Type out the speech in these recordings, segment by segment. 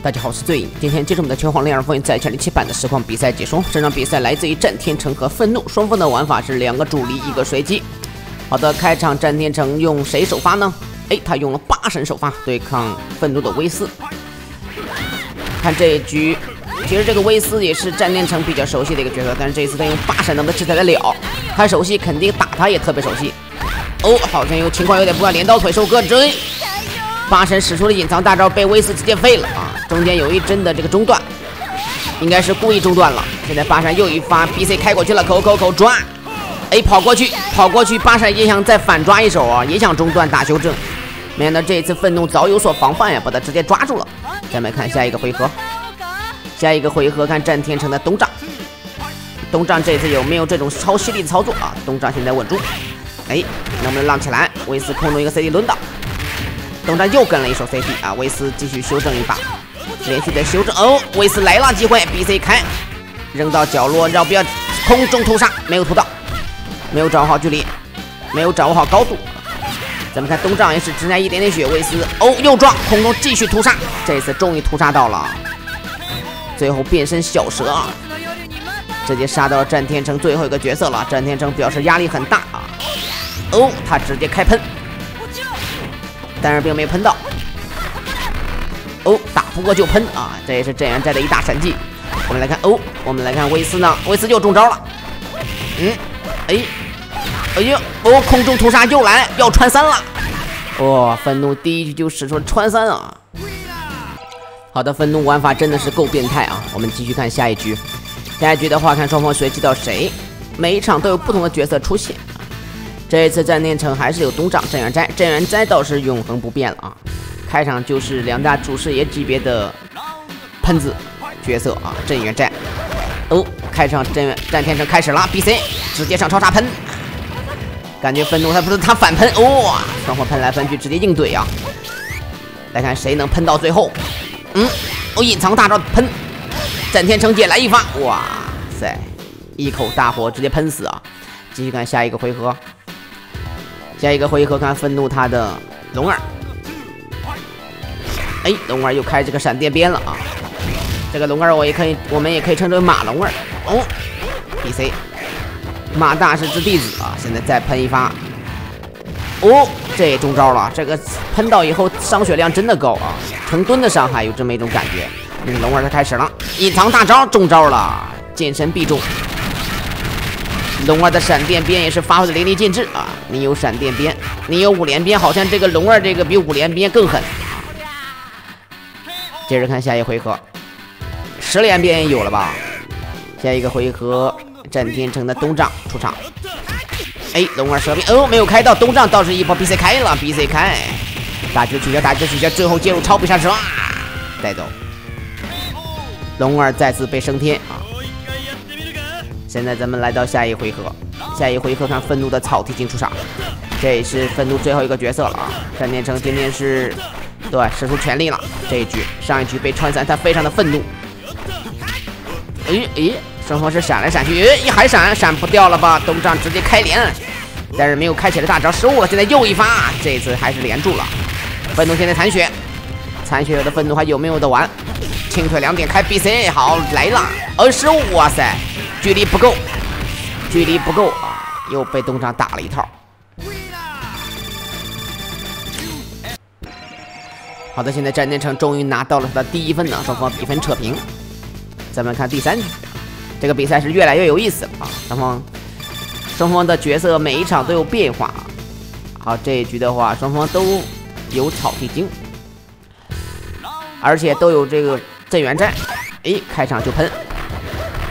大家好，我是醉影。今天接着我们的拳皇零二风云在线零七版的实况比赛解说。这场比赛来自于战天成和愤怒，双方的玩法是两个主力，一个随机。好的，开场战天成用谁首发呢？哎，他用了八神首发对抗愤怒的威斯。看这一局，其实这个威斯也是战天成比较熟悉的一个角色，但是这一次他用八神能不能制裁得了？他熟悉，肯定打他也特别熟悉。哦，好像有情况有点不妙，镰刀腿收割追。八神使出了隐藏大招，被威斯直接废了啊！中间有一帧的这个中断，应该是故意中断了。现在八神又一发 B C 开过去了，口口口抓，哎，跑过去，跑过去，八神也想再反抓一手啊，也想中断打修正，没想到这一次愤怒早有所防范呀，把他直接抓住了。咱们看下一个回合，下一个回合看战天成的东丈，东丈这次有没有这种超犀利的操作啊？东丈现在稳住，哎，能不能浪起来？威斯空中一个 C D 轮倒。东丈又跟了一手 CD 啊，威斯继续修正一把，连续的修正哦，威斯来了机会，BC 开，扔到角落，要不要空中屠杀？没有突到，没有掌握好距离，没有掌握好高度。咱们看东丈也是只剩下一点点血，威斯哦又撞，空中继续屠杀，这次终于屠杀到了，最后变身小蛇啊，直接杀到了战天成最后一个角色了，战天成表示压力很大啊，哦他直接开喷。但是并没喷到，哦，打不过就喷啊！这也是镇元寨的一大神技。我们来看，哦，我们来看威斯呢，威斯又中招了。嗯，哎，哎呀，哦，空中屠杀又来，要穿三了。哇，愤怒第一局就使出了穿三啊！好的，愤怒玩法真的是够变态啊！我们继续看下一局，下一局的话，看双方随机到谁，每一场都有不同的角色出现。这一次战天城还是有东丈镇元斋，镇元斋倒是永恒不变了啊！开场就是两大主视野级别的喷子角色啊，镇元战。哦，开场镇元战天成开始了，BC 直接上超杀喷，感觉愤怒他不是他反喷，哇，双方喷来喷去直接硬怼啊！来看谁能喷到最后，嗯，哦，隐藏大招喷，战天成也来一发，哇塞，一口大火直接喷死啊！继续看下一个回合。下一个回合看愤怒他的龙儿，哎，龙儿又开这个闪电鞭了啊！这个龙儿我也可以，我们也可以称之为马龙儿哦。B C，马大师之弟子啊！现在再喷一发，哦，这也中招了。这个喷到以后伤血量真的高啊，成吨的伤害，有这么一种感觉。嗯，龙儿他开始了，隐藏大招中招了，剑神必中。龙儿的闪电鞭也是发挥的淋漓尽致啊！你有闪电鞭，你有五连鞭，好像这个龙儿这个比五连鞭更狠。接着看下一回合，十连鞭有了吧？下一个回合，战天成的东丈出场。哎，龙儿蛇鞭哦，没有开到，东丈倒是一波 B C 开了，B C 开，大招取消，大招取消，最后进入超必杀手，带走。龙儿再次被升天啊！现在咱们来到下一回合，下一回合看愤怒的草剃金出场，这也是愤怒最后一个角色了啊！战天成今天是对使出全力了，这一局上一局被穿三，他非常的愤怒。哎哎，双方是闪来闪去，哎，一还闪闪不掉了吧？东丈直接开连，但是没有开启的大招失误了，现在又一发，这次还是连住了。愤怒现在残血，残血的愤怒还有没有的玩？轻腿两点开 B C，好来了，二十五，哇塞！距离不够，距离不够啊！又被东丈打了一套。好的，现在战天成终于拿到了他的第一分呢，双方比分扯平。咱们看第三局，这个比赛是越来越有意思了啊！双方双方的角色每一场都有变化。好，这一局的话，双方都有草地精，而且都有这个镇元战。哎，开场就喷。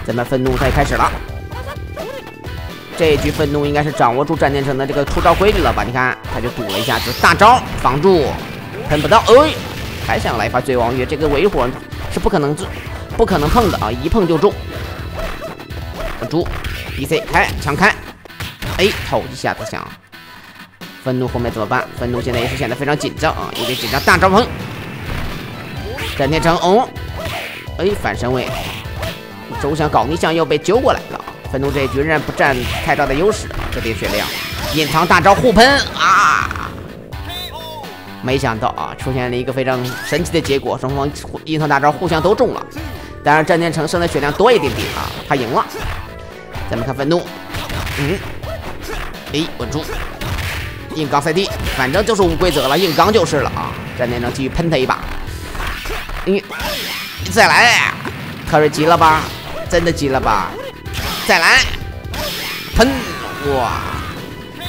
咱们愤怒赛开始了，这一局愤怒应该是掌握住战天成的这个出招规律了吧？你看，他就赌了一下就，大招防住，喷不到，哎，还想来发醉王月，这个尾火是不可能不可能碰的啊，一碰就中。猪，B C 开强开，，A，头一下子响。愤怒后面怎么办？愤怒现在也是显得非常紧张啊，有点紧张，大招碰，战天成，哦，哎，反身位。周想搞逆向又被揪过来了，愤怒这一局仍然不占太大的优势！这点血量，隐藏大招互喷啊！没想到啊，出现了一个非常神奇的结果，双方隐藏大招互相都中了。当然，战天成胜的血量多一点点啊，他赢了。咱们看愤怒，嗯，哎，稳住，硬刚赛地，反正就是无规则了，硬刚就是了啊。战天成继续喷他一把，你再来，特瑞急了吧？真的急了吧？再来，喷，哇，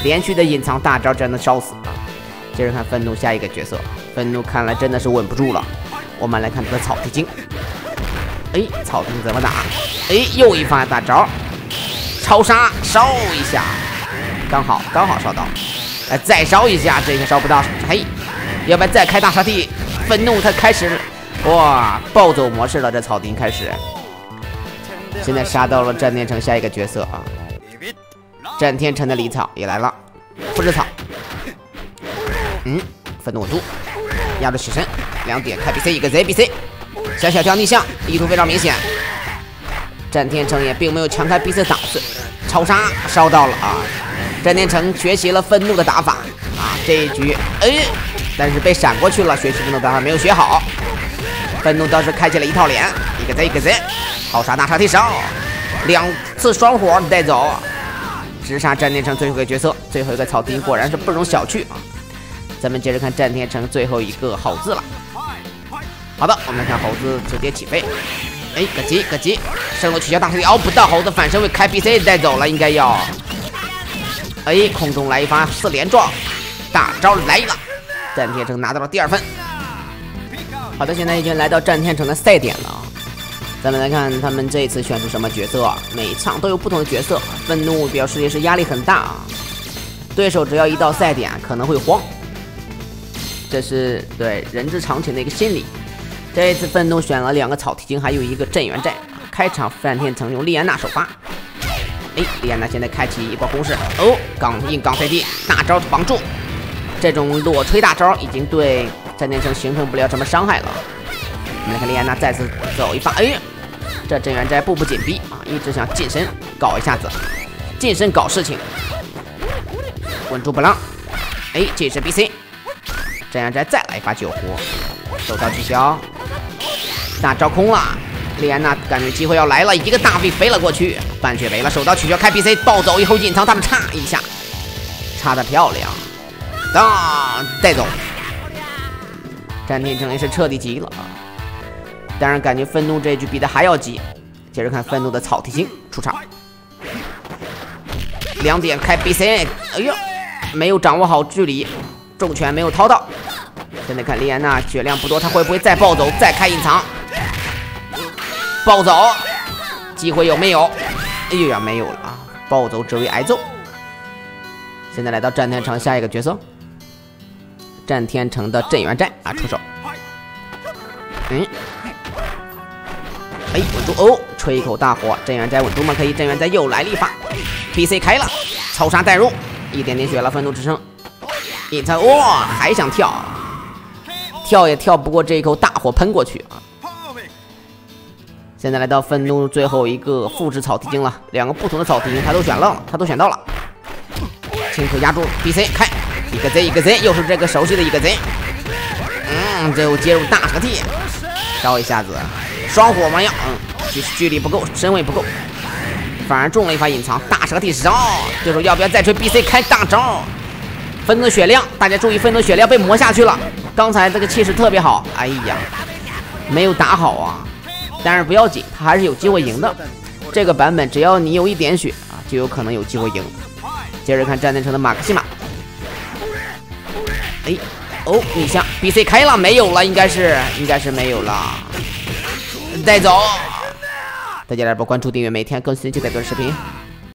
连续的隐藏大招真的烧死。接着看愤怒下一个角色，愤怒看来真的是稳不住了。我们来看他的草地精，哎，草地怎么打？哎，又一发大招，超杀烧一下，刚好刚好烧到，哎，再烧一下，这个烧不到，嘿，要不然再开大杀地？愤怒他开始，哇，暴走模式了，这草地开始，现在杀到了战天成下一个角色啊，战天成的离草也来了，复制草。嗯，愤怒稳住，压着起身，两点开 B C 一个 Z B C，小小跳逆向，意图非常明显。战天成也并没有强开 B C 档次，超杀烧到了啊！战天成学习了愤怒的打法啊，这一局哎，但是被闪过去了，学习愤怒打法没有学好。愤怒倒是开启了一套脸，一个 Z 一个 Z，好杀大杀提烧，两次双火带走，直杀战天成最后一个角色，最后一个草地果然是不容小觑啊！咱们接着看战天成最后一个猴子了。好的，我们看猴子直接起飞。哎，咯叽咯叽，升龙取消大师哦，不到猴子反身位开 B C 带走了，应该要。哎，空中来一发四连撞，大招来了，战天成拿到了第二分。好的，现在已经来到战天成的赛点了。咱们来看他们这一次选出什么角色，每场都有不同的角色。愤怒表示也是压力很大啊，对手只要一到赛点可能会慌。这是对人之常情的一个心理。这一次愤怒选了两个草剃精，还有一个镇元寨。开场范天成用莉安娜首发。哎，莉安娜现在开启一波攻势。哦，刚硬刚飞地，大招绑住。这种裸吹大招已经对战天成形成不了什么伤害了。我们来看莉安娜再次走一发。哎，这镇元寨步步紧逼啊，一直想近身搞一下子，近身搞事情。稳住不浪。哎，这是 B C。镇元寨再来一发酒壶，手刀取消，大招空了。莉安娜感觉机会要来了，一个大飞飞了过去，半血没了，手刀取消开 B C 暴走以后隐藏他们叉一下，叉的漂亮，当带走。战天成也是彻底急了啊！当然感觉愤怒这局比他还要急。接着看愤怒的草剃星出场，两点开 B C，哎呀，没有掌握好距离。重拳没有掏到，现在看莉安娜血量不多，她会不会再暴走，再开隐藏？暴走，机会有没有？哎呀，没有了啊！暴走只为挨揍。现在来到战天城下一个角色，战天城的镇元寨啊，出手。嗯，哎，稳住哦！吹一口大火，镇元寨稳住吗？可以，镇元寨又来了一发，B C 开了，超杀带入，一点点血了，愤怒之声。隐藏哇，还想跳，跳也跳不过这一口大火喷过去啊！现在来到愤怒最后一个复制草地精了，两个不同的草地精他都选了，他都选到了。轻手压住 B C 开，一个 Z 一个 Z，又是这个熟悉的一个 Z。嗯，最后接入大蛇踢，烧一下子，双火吗？要嗯，距距离不够，身位不够，反而中了一发隐藏大蛇踢烧。对手要不要再吹 B C 开大招？愤怒血量，大家注意，愤怒血量被磨下去了。刚才这个气势特别好，哎呀，没有打好啊。但是不要紧，他还是有机会赢的。这个版本只要你有一点血啊，就有可能有机会赢。接着看战天成的马克西玛，哎，哦，逆向 B C 开了没有了？应该是，应该是没有了。带走。大家来波关注订阅，每天更新精彩短视频。